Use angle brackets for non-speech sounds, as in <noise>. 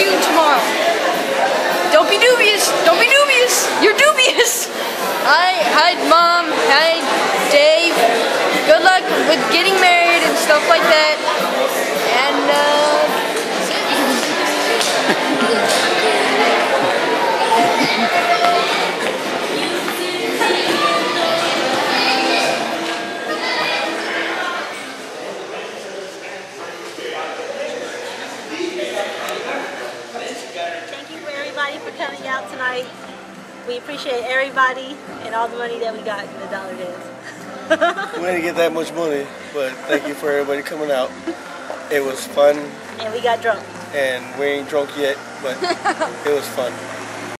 you tomorrow. Don't be dubious. Don't be dubious. You're dubious. <laughs> Hi, hi, mom. Hi, Dave. Good luck with getting married and stuff like that. And uh, <laughs> for coming out tonight. We appreciate everybody and all the money that we got in the dollar dance. <laughs> We didn't get that much money, but thank you for everybody coming out. It was fun, And we got drunk. and we ain't drunk yet, but <laughs> it was fun.